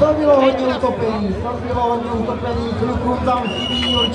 Tam bylo hodně utopených, tam bylo hodně utopených, klukům tam chybí